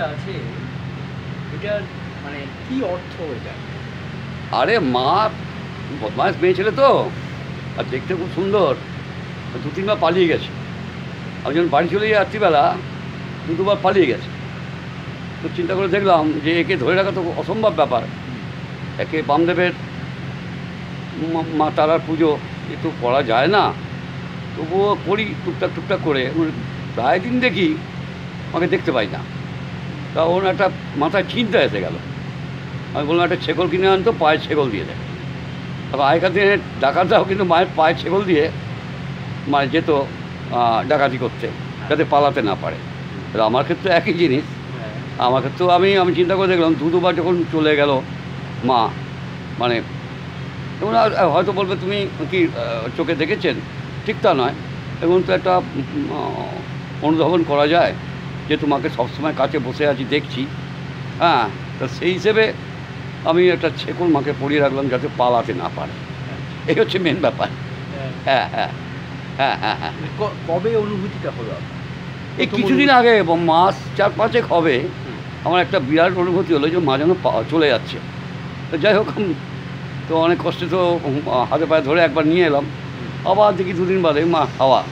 আছে, এটার মানে কি অর্থ এটা? আরে মা বদমাস মেয়ে ছেলে তো, আর দেখতে খুব সুন্দর। দু তিনবার পালিয়ে গেছে। আমি যখন বাড়ি চলে যাই রাত্রিবেলা, দু দুবার পালিয়ে গেছে। তো চিন্তা করে দেখলাম যে একে ধরে রাখা তো অসম্ভব ব্যাপার। একে বামদেবের মা- তারার পুজো, এ তো করা যায় না। তবুও করি টুকটাক টুকটাক করে। প্রায় দিন দেখি, আমাকে দেখতে পাই না। তা ওর একটা মাথায় চিন্তা এসে গেল। আমি বললাম একটা ছেগল কিনে আনতো পায়ের ছেগল দিয়ে দেয় তবে আগেকার দিনে ডাকাতরাও কিন্তু মায়ের পায়ের ছেগল দিয়ে মানে যেত ডাকাতি করতে যাতে পালাতে না পারে। এবার আমার ক্ষেত্রে একই জিনিস। হ্যাঁ। আমার ক্ষেত্রেও আমি আমি চিন্তা করে দেখলাম দু দুবার যখন চলে গেল মা মানে এবং হয়তো বলবে তুমি কি চোখে দেখেছেন? ঠিক তা নয়। এবং তো একটা অনুধাবন করা যায়। যে তোমাকে সবসময় কাছে বসে আছি দেখছি। হ্যাঁ তা সেই হিসেবে আমি একটা ছেকুল মাকে পরিয়ে রাখলাম যাতে পালাতে না পারে। এই হচ্ছে মেন ব্যাপার। হ্যাঁ। হ্যাঁ হ্যাঁ হ্যাঁ হ্যাঁ। ক- কবে অনুভূতিটা হলো এই কিছুদিন আগে মাস চার পাঁচেক হবে আমার একটা বিরাট অনুভূতি হলো যে মা যেন পা- চলে যাচ্ছে। তো যাই হোক তো অনেক কষ্টে তো হাতে পায়ে ধরে একবার নিয়ে এলাম। আবার দেখি দুদিন বাদে মা হাওয়া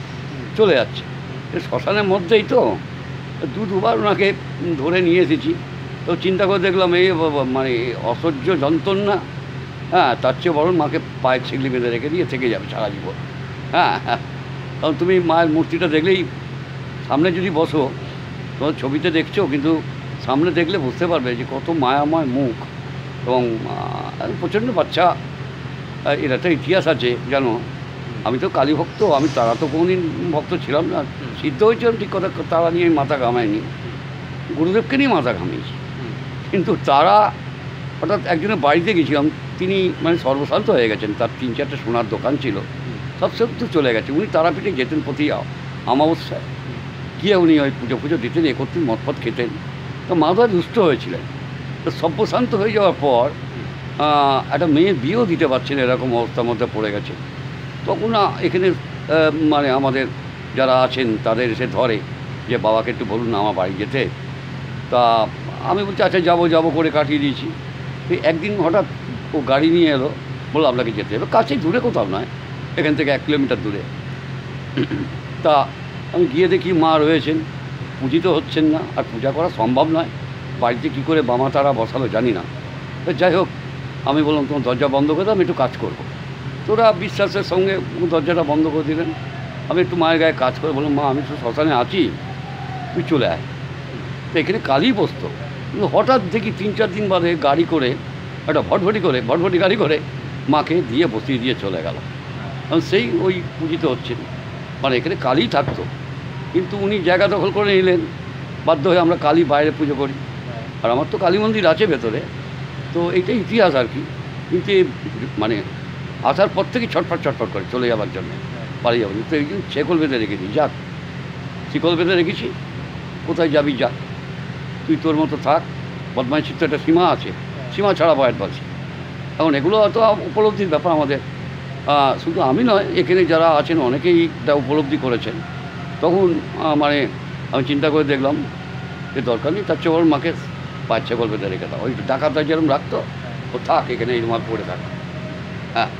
চলে যাচ্ছে। শ্মশানের মধ্যেই তো। দু দুবার ওনাকে ধরে নিয়ে এসেছি। তো চিন্তা করে দেখলাম, এই মানে অসহ্য যন্ত্রণা। হ্যাঁ তার চেয়ে বরং মাকে পায়ে ছিগলি বেঁধে রেখে দিয়ে থেকে যাবে সারা জীবন। হ্যাঁ হ্যাঁ। কারণ তুমি মায়ের মূর্তিটা দেখলেই সামনে যদি বসো, তোমার ছবিতে দেখছ, কিন্তু সামনে দেখলে বুঝতে পারবে যে কত মায়াময় মুখ। এবং প্রচণ্ড বাচ্চা। এর একটা ইতিহাস আছে, জানো? আমি তো কালী ভক্ত আমি তারা তো কোনোদিন ভক্ত ছিলাম না। সিদ্ধ হয়েছিলাম ঠিক কথা তারা নিয়ে আমি মাথা ঘামাইনি। গুরুদেবকে নিয়ে মাথা ঘামিয়েছি। কিন্তু তারা অর্থাৎ একজনের বাড়িতে গেছিলাম তিনি মানে সর্বশান্ত হয়ে গেছেন তার তিন চারটে সোনার দোকান ছিল। সব সত্য চলে গেছে। উনি তারাপীঠে যেতেন প্রতি আ- অমাবস্যায়। গিয়ে উনি ওই পুজো পুজো দিতেন এ করতেন মদপথ খেতেন। তো মাধব দুষ্ট হয়েছিলেন। তো সভ্যশান্ত হয়ে যাওয়ার পর একটা মেয়ে বিয়েও দিতে পারছেন এরকম অবস্থার মধ্যে পড়ে গেছে। তখন এখানে মানে আমাদের যারা আছেন তাদের এসে ধরে যে, বাবাকে একটু বলুন আমার বাড়ি যেতে। তা আমি বলছি আচ্ছা যাব যাব করে কাটিয়ে দিয়েছি। একদিন হঠাৎ ও গাড়ি নিয়ে এলো, বলল, আপনাকে যেতে হবে। কাছেই দূরে কোথাও নয়, এখান থেকে এক কিলোমিটার দূরে। তা আমি গিয়ে দেখি মা রয়েছেন পূজিত হচ্ছেন না, আর পূজা করা সম্ভব নয়, বাড়িতে কী করে বামা তারা বসালো জানি না। যাই হোক, আমি বললাম, তোমার দরজা বন্ধ করে দাও, আমি একটু কাজ করব। তোরা বিশ্বাসের সঙ্গে দরজাটা বন্ধ করে দিলেন। আমি একটু মায়ের গায়ে কাজ করে বললাম, মা, আমি তো শ্মশানে আছি, তুই চলে আয়। তো এখানে কালই বসতো। কিন্তু হঠাৎ দেখি তিন চার দিন বাদে গাড়ি করে, একটা ভটভটি করে, ভটভটি গাড়ি করে মাকে দিয়ে বসিয়ে দিয়ে চলে গেল। কারণ সেই ওই পূজিত হচ্ছেন। মানে এখানে কালী থাকতো। কিন্তু উনি জায়গা দখল করে নিলেন। বাধ্য হয়ে আমরা কালী বাইরে পুজো করি। আর আমার তো কালী মন্দির আছে ভেতরে। তো এইটাই ইতিহাস আর কি। কিন্তু মানে আসার পর থেকে ছটফট ছটফট করে চলে যাওয়ার জন্য পালিয়ে যাব। তো এই জন্য শেকল বেঁধে রেখেছি যাক। শিকল বেঁধে রেখেছি কোথায় যাবি যাক। তুই তোর মতো থাক বদমাইশির তো একটা সীমা আছে। সীমা ছাড়া বয়াত বলছি। এখন এগুলো হয়তো উপলব্ধির ব্যাপার আমাদের। শুধু আমি নয় এখানে যারা আছেন অনেকেই এটা উপলব্ধি করেছেন। তখন মানে আমি চিন্তা করে দেখলাম যে দরকার নেই তার চেয়ে ওর মাকে বাচ্চা গল্পে রেখে দাও। ওই ডাকাতরা যেরকম রাখতো ও থাক এখানে এই মাল পড়ে থাক। হ্যাঁ।